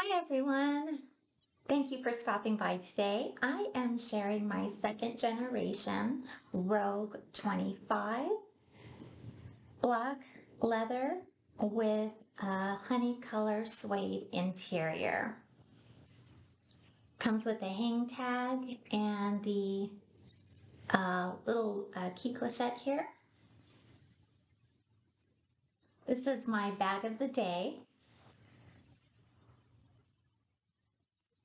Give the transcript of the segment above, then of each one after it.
Hi everyone. Thank you for stopping by today. I am sharing my second generation Rogue 25 black leather with a honey color suede interior. Comes with a hang tag and the uh, little uh, key clochette here. This is my bag of the day.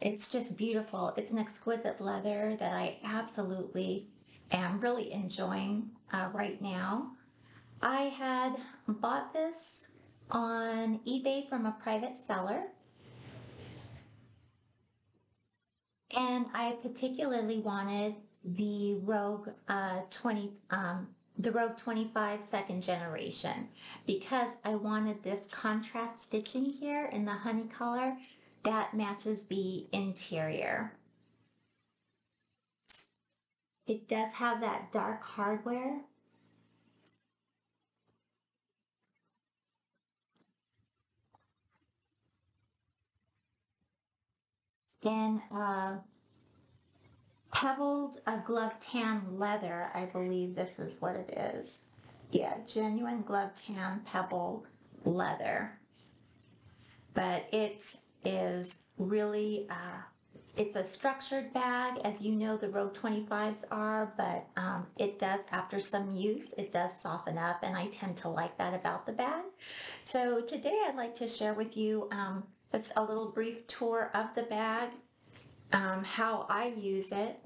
It's just beautiful. It's an exquisite leather that I absolutely am really enjoying uh, right now. I had bought this on eBay from a private seller. And I particularly wanted the Rogue uh, 20, um, the Rogue 25 second generation because I wanted this contrast stitching here in the honey color that matches the interior. It does have that dark hardware. In uh, pebbled a glove tan leather, I believe this is what it is. Yeah, genuine glove tan pebble leather. But it is really, uh, it's a structured bag, as you know the Rogue 25s are, but um, it does, after some use, it does soften up, and I tend to like that about the bag. So today I'd like to share with you um, just a little brief tour of the bag um, how I use it.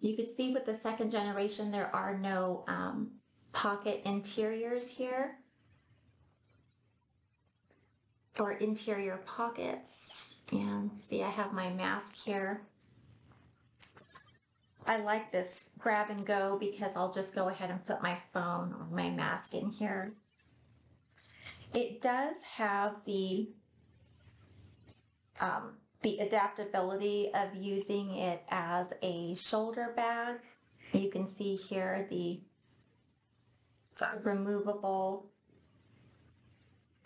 You can see with the second generation there are no um, pocket interiors here or interior pockets. And see I have my mask here. I like this grab and go because I'll just go ahead and put my phone or my mask in here. It does have the um, the adaptability of using it as a shoulder bag. You can see here the removable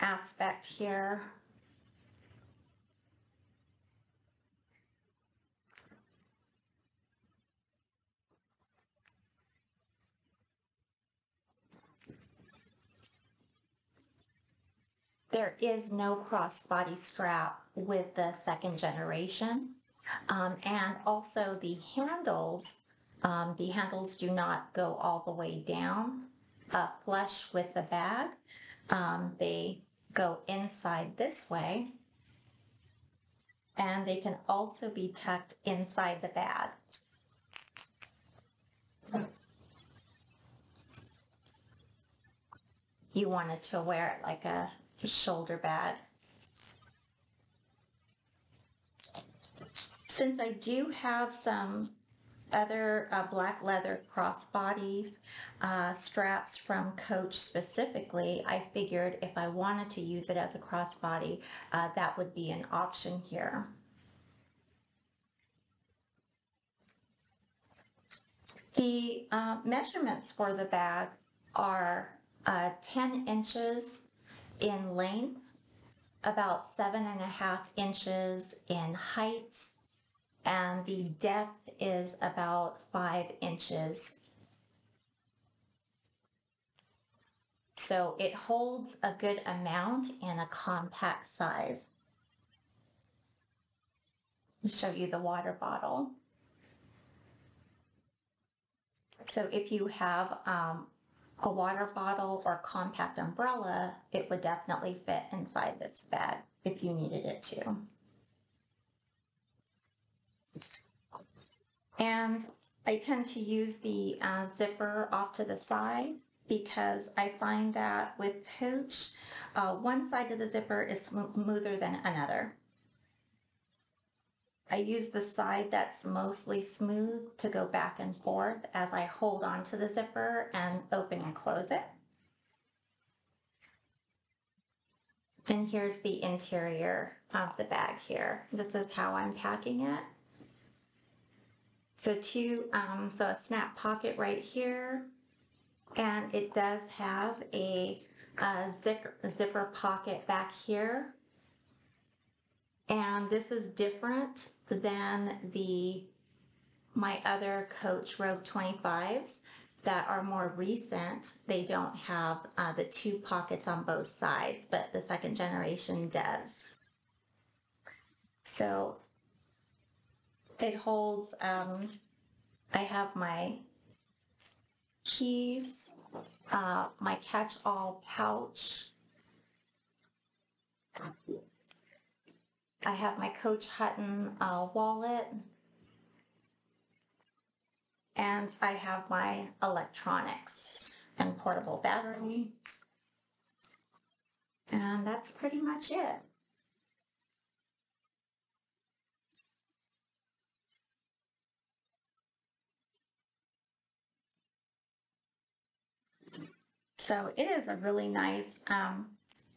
aspect here. There is no crossbody strap with the second generation. Um, and also the handles, um, the handles do not go all the way down uh, flush with the bag. Um, they go inside this way and they can also be tucked inside the bag. You wanted to wear it like a shoulder bag. Since I do have some other uh, black leather crossbodies, uh, straps from Coach specifically, I figured if I wanted to use it as a crossbody, uh, that would be an option here. The uh, measurements for the bag are uh, 10 inches in length, about seven and a half inches in height, and the depth is about five inches. So it holds a good amount in a compact size. I'll show you the water bottle. So if you have um, a water bottle or compact umbrella, it would definitely fit inside this bag if you needed it to. And I tend to use the uh, zipper off to the side because I find that with Coach, uh, one side of the zipper is smoother than another. I use the side that's mostly smooth to go back and forth as I hold on to the zipper and open and close it. And here's the interior of the bag here. This is how I'm packing it. So two, um, so a snap pocket right here. And it does have a a zipper, zipper pocket back here. And this is different than the my other Coach Rogue 25s that are more recent. They don't have uh, the two pockets on both sides, but the second generation does. So it holds, um, I have my keys, uh, my catch-all pouch. I have my Coach Hutton uh, wallet. And I have my electronics and portable battery. And that's pretty much it. So it is a really nice um,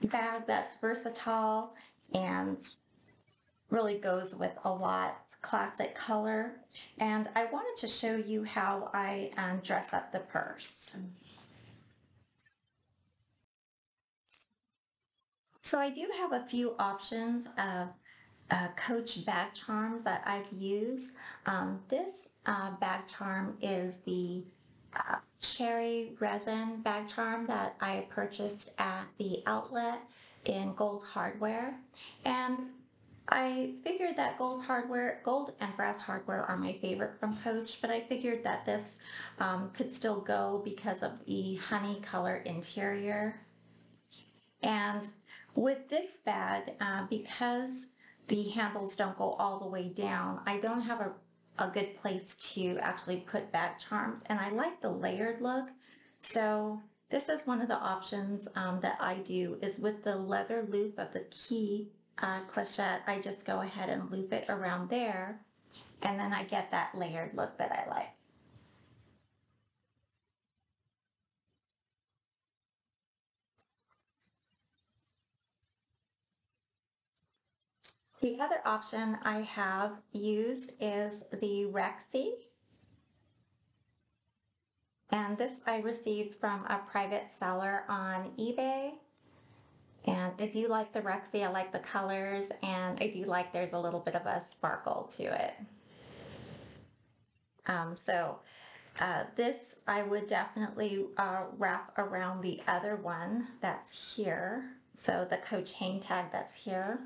bag that's versatile and really goes with a lot classic color. And I wanted to show you how I um, dress up the purse. So I do have a few options of uh, Coach bag charms that I've used. Um, this uh, bag charm is the uh, cherry resin bag charm that I purchased at the outlet in Gold Hardware. And I figured that gold hardware, gold and brass hardware are my favorite from Coach, but I figured that this um, could still go because of the honey color interior. And with this bag, uh, because the handles don't go all the way down, I don't have a, a good place to actually put back charms, and I like the layered look. So this is one of the options um, that I do is with the leather loop of the key uh, clochette, I just go ahead and loop it around there and then I get that layered look that I like. The other option I have used is the Rexy. And this I received from a private seller on eBay. And I do like the Rexy, I like the colors, and I do like there's a little bit of a sparkle to it. Um, so uh, this I would definitely uh, wrap around the other one that's here. So the Coach hang tag that's here.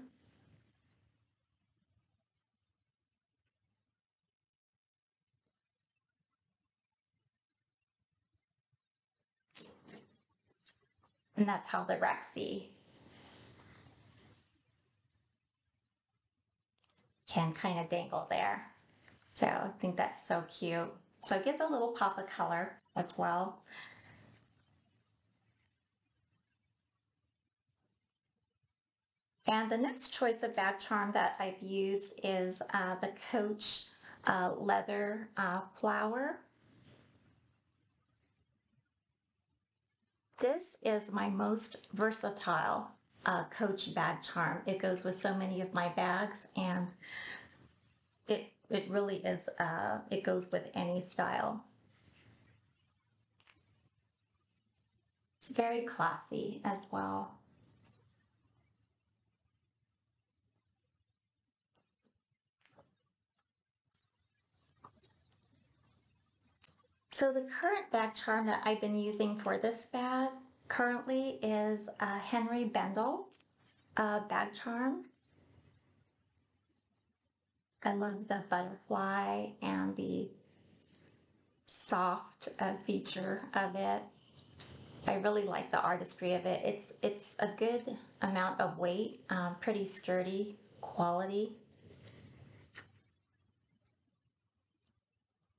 And that's how the Rexy can kind of dangle there. So I think that's so cute. So it gives a little pop of color as well. And the next choice of bag charm that I've used is uh, the Coach uh, Leather uh, Flower. This is my most versatile uh, Coach bag charm. It goes with so many of my bags and it, it really is, uh, it goes with any style. It's very classy as well. So the current bag charm that I've been using for this bag currently is a Henri Bendel uh, bag charm. I love the butterfly and the soft uh, feature of it. I really like the artistry of it. It's it's a good amount of weight, um, pretty sturdy quality.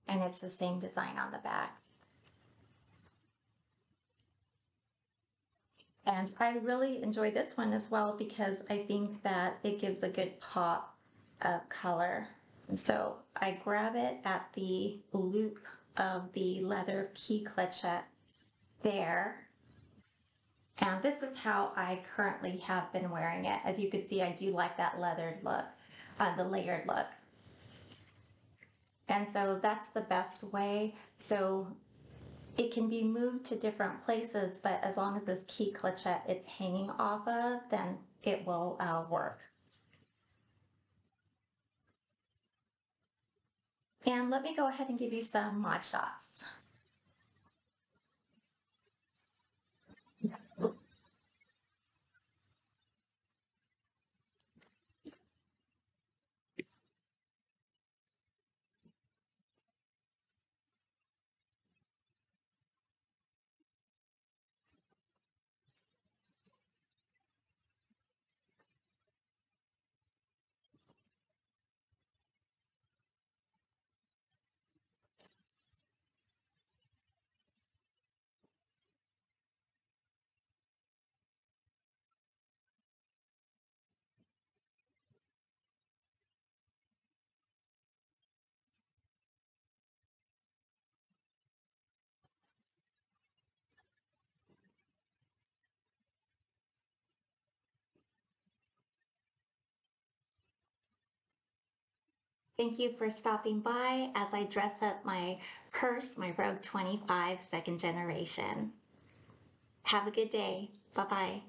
And it's the same design on the back. And I really enjoy this one as well because I think that it gives a good pop of color. And so I grab it at the loop of the leather key clochette there. And this is how I currently have been wearing it. As you can see, I do like that leathered look, uh, the layered look. And so that's the best way. So it can be moved to different places, but as long as this key clochette it's hanging off of, then it will uh, work. And let me go ahead and give you some mod shots. Thank you for stopping by as I dress up my purse, my Rogue 25 second generation. Have a good day. Bye-bye.